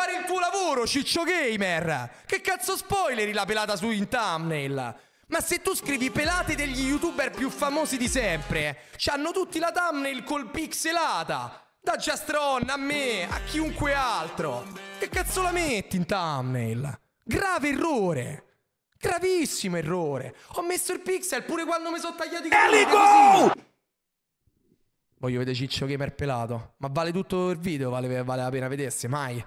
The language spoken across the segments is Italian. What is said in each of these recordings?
fare il tuo lavoro, ciccio gamer! Che cazzo spoileri la pelata su in thumbnail? Ma se tu scrivi pelate degli youtuber più famosi di sempre, c'hanno tutti la thumbnail col pixelata! Da Jastron a me, a chiunque altro! Che cazzo la metti in thumbnail? Grave errore! Gravissimo errore! Ho messo il pixel pure quando mi sono tagliati i capelli così! Voglio vedere Ciccio Gamer pelato. Ma vale tutto il video? Vale, vale la pena vedersi? Mai.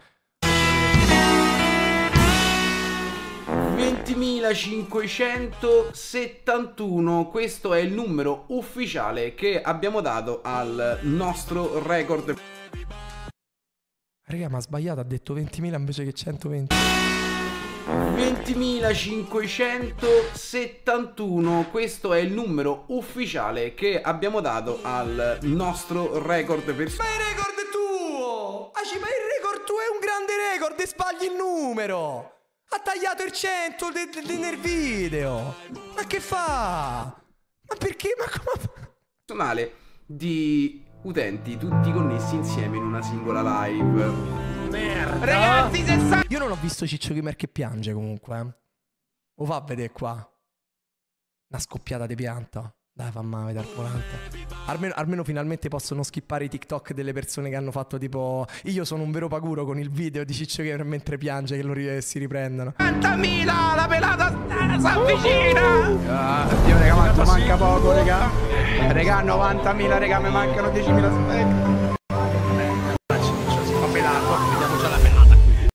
20.571, questo è il numero ufficiale che abbiamo dato al nostro record. Raga, ma ha sbagliato, ha detto 20.000 invece che 120. 20.571, questo è il numero ufficiale che abbiamo dato al nostro record per... Ma il record è tuo! Aci, ma il record tuo è un grande record e sbagli il numero! Ha tagliato il 100 de- de- de- nel video! Ma che fa? Ma perché? Ma come... personale di utenti tutti connessi insieme in una singola live. Ragazzi, Io non ho visto Ciccio Gamer che piange comunque. eh. Lo fa a vedere qua. Una scoppiata di pianta. Dai, fa male vedere al volante. Almeno, almeno finalmente possono skippare i TikTok delle persone che hanno fatto tipo. Io sono un vero paguro con il video di Ciccio Gamer mentre piange che lo ri- si riprendono. 40.000! La pelata si avvicina! Dio, raga, manca, manca poco, raga. Raga, 90.000, raga, mi mancano 10.000.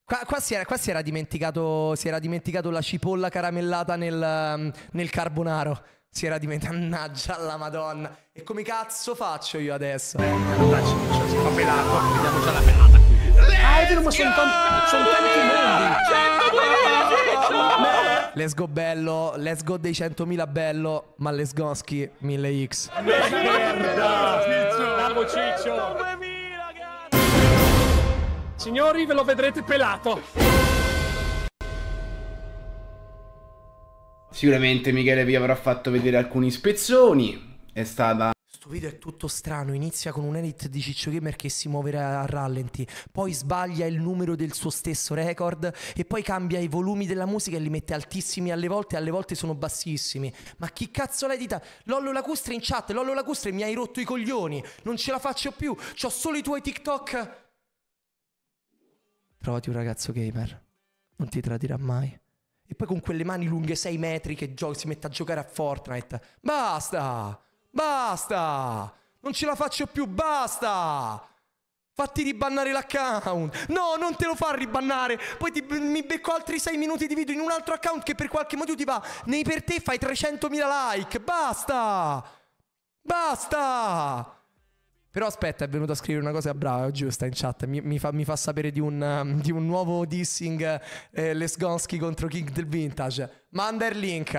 Qua, qua si era, qua si era dimenticato. Si era dimenticato la cipolla caramellata nel, nel carbonaro. Si era dimenticato. Mannaggia la madonna. E come cazzo faccio io adesso? Ah, è vero, sono tanti, sono tanti mondi. Let's go bello. Let's go dei 100.000 bello. Ma let's go ski 1000x. Bravo Ciccio. Signori, ve lo vedrete pelato. Sicuramente Michele vi avrà fatto vedere alcuni spezzoni. È stata Questo video è tutto strano, inizia con un edit di Ciccio Gamer che si muove a rallenti, poi sbaglia il numero del suo stesso record e poi cambia i volumi della musica e li mette altissimi alle volte e alle volte sono bassissimi. Ma chi cazzo l'ha edita? Lollo Lacustre in chat, Lollo Lacustre mi hai rotto i coglioni, non ce la faccio più, c'ho solo i tuoi TikTok. Trovati un ragazzo gamer, non ti tradirà mai. E poi con quelle mani lunghe 6 metri che gio- si mette a giocare a Fortnite. Basta! Basta! Non ce la faccio più, basta! Fatti ribannare l'account! No, non te lo fa ribannare! Poi ti- mi becco altri 6 minuti di video in un altro account che per qualche motivo ti va. Nei per te fai 300.000 like! Basta! Basta! Però aspetta, è venuto a scrivere una cosa brava, giusta in chat. Mi, mi fa, mi fa sapere di un, um, di un nuovo dissing eh, Lesgonski contro King del Vintage. Manda il link.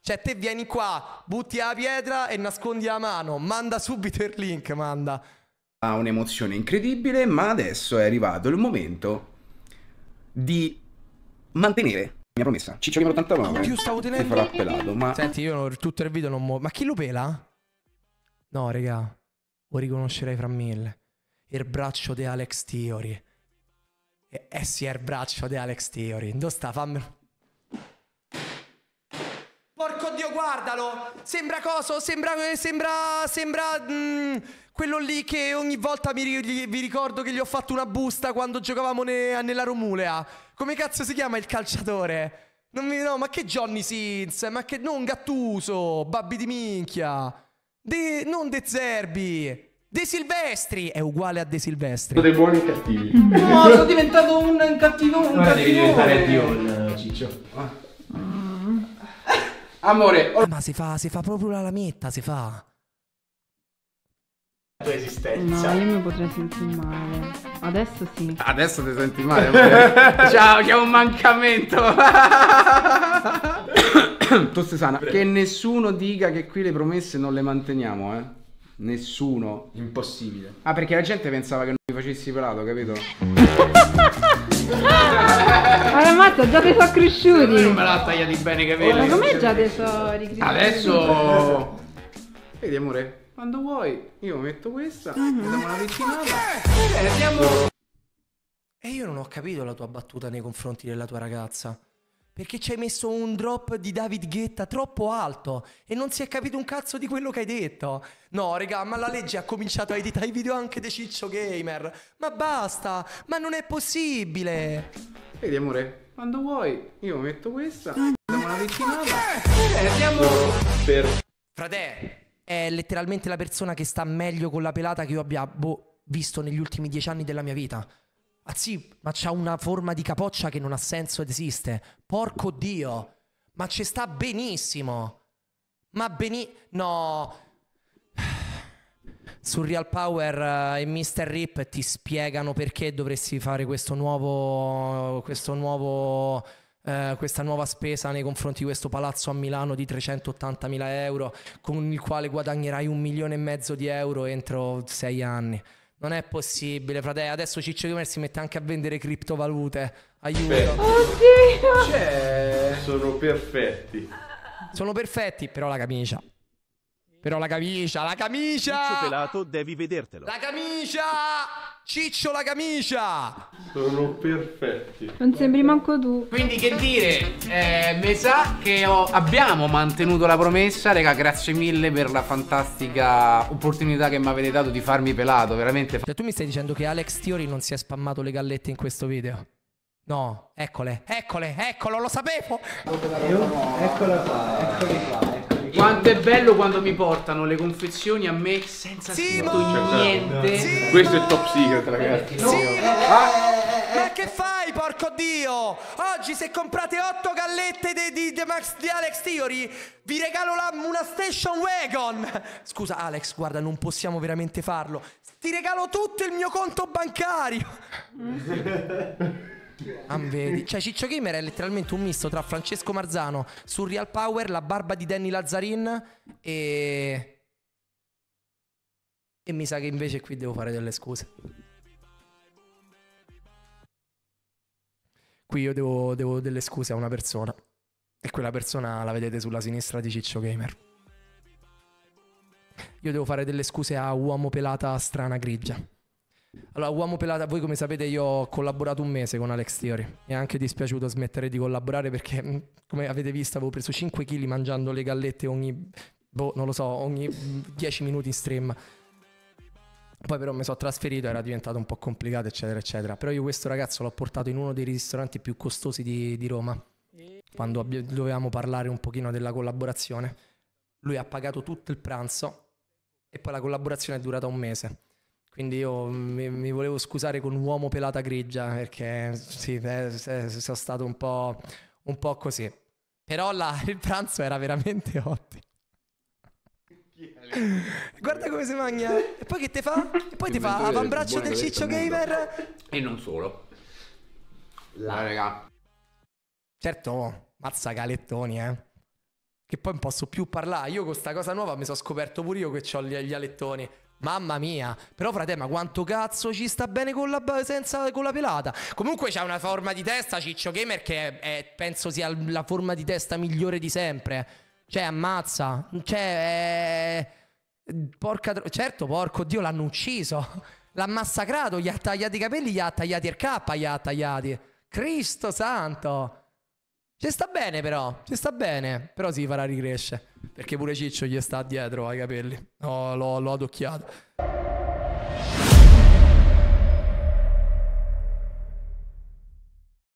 Cioè, te vieni qua, butti la pietra e nascondi la mano. Manda subito il link, manda. un'emozione incredibile, ma adesso è arrivato il momento di mantenere la mia promessa. Ciccio Gamer 89 Oddio, stavo si tenendo- farà pelato, ma Senti, io tutto il video non muovo. Ma chi lo pela? No, raga. Lo riconoscerei fra mille. Il braccio di Alex Theory. Eh, eh sì, è il braccio di Alex Theory. Dove sta? Fammelo. Porco dio, guardalo! Sembra coso, sembra, sembra, sembra mm, quello lì che ogni volta mi, vi ricordo che gli ho fatto una busta quando giocavamo ne- nella Romulea. Come cazzo si chiama il calciatore? Mi, no, ma che Johnny Sins? Ma che non Gattuso, babbi di minchia. De, non De Zerbi. De Silvestri è uguale a De Silvestri. dei buoni e cattivi. No, sono diventato un cattivo un Ora devi diventare. Dion, Ciccio. Amore, Ah, ma si fa, si fa proprio la lametta, si fa. La tua esistenza. No, io mi potrei sentire male. Adesso sì. adesso ti senti male. Ciao, c'è un mancamento. Toste sana, che nessuno dica che qui le promesse non le manteniamo, eh. Nessuno. Impossibile. Ah, perché la gente pensava che non mi facessi pelato, capito? Ma mazza, già te sono cresciuti. Non me l'ha tagliati bene i capelli. Ma com'è già te sono ricresciuti? Adesso. Vedi, amore, quando vuoi, io metto questa, mi diamo una pettinata. E andiamo. E io non ho capito la tua battuta nei confronti della tua ragazza. Perché ci hai messo un drop di David Guetta troppo alto e non si è capito un cazzo di quello che hai detto. No, raga, ma la legge ha cominciato a editare i video anche di Ciccio Gamer. Ma basta, ma non è possibile. Vedi amore, quando vuoi io metto questa, diamo una pettinata. Eh, andiamo... Per... Frate, è letteralmente la persona che sta meglio con la pelata che io abbia boh, visto negli ultimi dieci anni della mia vita. Ah sì, ma c'ha una forma di capoccia che non ha senso ed esiste. Porco Dio. Ma ci sta benissimo. Ma beni... No. Surreal Power eh, e Mr. Rip ti spiegano perché dovresti fare questo nuovo... Questo nuovo... eh, questa nuova spesa nei confronti di questo palazzo a Milano di 380.000 euro con il quale guadagnerai un milione e mezzo di euro entro sei anni. Non è possibile, frate. Adesso Ciccio Gamer si mette anche a vendere criptovalute. Aiuto. Beh. Oddio! C'è... Sono perfetti. Sono perfetti, però la camicia. Però la camicia, la Ciccio camicia! pelato, devi vedertelo. La camicia! Ciccio la camicia! Sono perfetti. Non sembri manco tu. Quindi che dire, eh, mi sa che ho- abbiamo mantenuto la promessa, raga, grazie mille per la fantastica opportunità che mi avete dato di farmi pelato, veramente. Cioè, tu mi stai dicendo che Alex Theory non si è spammato le gallette in questo video? No, eccole, eccole, eccolo, lo sapevo! Quanto è bello quando mi portano le confezioni a me senza Simo! scritto niente. Sì! Questo è top secret, ragazzi. Sì! Ma che fai, porco dio? Oggi se comprate 8 gallette di, di- di Max- di Alex Theory, vi regalo la- una station wagon. Scusa, Alex, guarda, non possiamo veramente farlo. Ti regalo tutto il mio conto bancario. Ah, vedi. Cioè, Ciccio Gamer è letteralmente un misto tra Francesco Marzano, Surreal Power, la barba di Danny Lazzarin e. E mi sa che invece qui devo fare delle scuse. Qui io devo, devo delle scuse a una persona. E quella persona la vedete sulla sinistra di Ciccio Gamer. Io devo fare delle scuse a uomo pelata strana grigia. Allora, uomo pelata, voi come sapete io ho collaborato un mese con Alex Theory. Mi è anche dispiaciuto smettere di collaborare perché, mh, come avete visto, avevo preso 5 kg mangiando le gallette ogni, boh, non lo so, ogni mh, 10 minuti in stream. Poi però mi sono trasferito, era diventato un po' complicato, eccetera, eccetera. Però io questo ragazzo l'ho portato in uno dei ristoranti più costosi di, di Roma, quando abbi- dovevamo parlare un pochino della collaborazione. Lui ha pagato tutto il pranzo e poi la collaborazione è durata un mese. Quindi io mi, mi volevo scusare con uomo pelata grigia perché sì, eh, sono stato un po', un po' così. Però là, il pranzo era veramente ottimo. Guarda come si mangia. E poi che te fa? E poi ti fa avambraccio del ciccio gamer. E non solo. La raga. Certo, mazza calettoni, eh. Che poi non posso più parlare. Io con sta cosa nuova mi sono scoperto pure io che ho gli, gli alettoni. Mamma mia. Però, frate, ma quanto cazzo ci sta bene con la, senza, con la pelata? Comunque c'ha una forma di testa, Ciccio Gamer, che è- è- penso sia la forma di testa migliore di sempre. Cioè, ammazza. Cioè, è... Porca... tro- Certo, porco Dio, l'hanno ucciso. L'ha massacrato, gli ha tagliati i capelli, gli ha tagliati il K, gli ha tagliati. Cristo santo. Ci sta bene però, ci sta bene. Però si farà ricrescere. Perché pure Ciccio gli sta dietro ai capelli. No, l'ho, l'ho adocchiato.